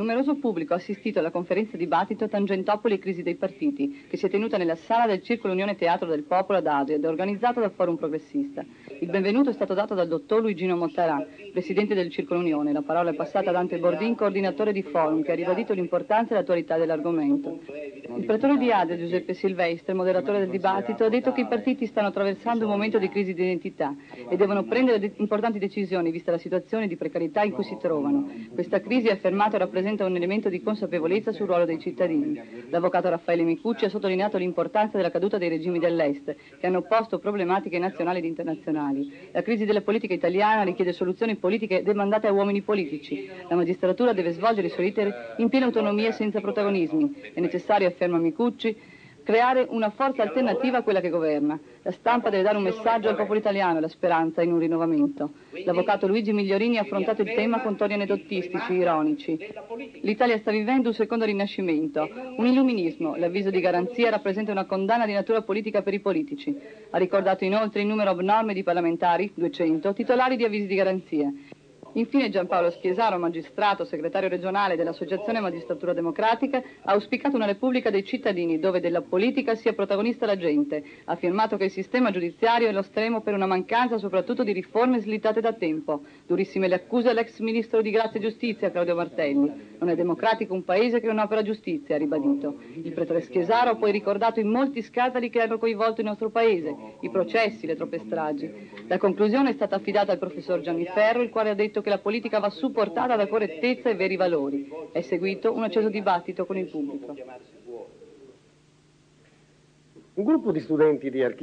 Numeroso pubblico ha assistito alla conferenza dibattito Tangentopoli e crisi dei partiti, che si è tenuta nella sala del Circolo Unione Teatro del Popolo ad Adria ed è organizzata dal Forum Progressista. Il benvenuto è stato dato dal dottor Luigino Mottarà, presidente del Circolo Unione. La parola è passata ad Dante Bordin, coordinatore di Forum, che ha ribadito l'importanza e l'attualità dell'argomento. Il pretore di Adria, Giuseppe Silvestre, moderatore del dibattito, ha detto che i partiti stanno attraversando un momento di crisi di identità e devono prendere de importanti decisioni vista la situazione di precarietà in cui si trovano. Questa crisi, ha affermato, rappresenta rappresenta un elemento di consapevolezza sul ruolo dei cittadini. L'avvocato Raffaele Micucci ha sottolineato l'importanza della caduta dei regimi dell'Est, che hanno posto problematiche nazionali ed internazionali. La crisi della politica italiana richiede soluzioni politiche demandate a uomini politici. La magistratura deve svolgere i suoi iter in piena autonomia e senza protagonismi. È necessario, afferma Micucci, creare una forza alternativa a quella che governa. La stampa deve dare un messaggio al popolo italiano e la speranza in un rinnovamento. L'avvocato Luigi Migliorini ha affrontato il tema con toni anedottistici, ironici. L'Italia sta vivendo un secondo rinascimento, un illuminismo. L'avviso di garanzia rappresenta una condanna di natura politica per i politici. Ha ricordato inoltre il numero abnorme di parlamentari, 200, titolari di avvisi di garanzia. Infine Giampaolo Schiesaro, magistrato, segretario regionale dell'Associazione Magistratura Democratica, ha auspicato una Repubblica dei cittadini dove della politica sia protagonista la gente. Ha affermato che il sistema giudiziario è lo stremo per una mancanza soprattutto di riforme slittate da tempo. Durissime le accuse all'ex ministro di Grazia e Giustizia, Claudio Martelli. Non è democratico un paese che non opera giustizia, ha ribadito. Il pretore Schiesaro ha poi ricordato i molti scandali che hanno coinvolto il nostro paese, i processi, le troppe stragi. La conclusione è stata affidata al professor Gianni Ferro, il quale ha detto detto che la politica va supportata da correttezza e veri valori. È seguito un acceso dibattito con il pubblico. Un gruppo di studenti di architettura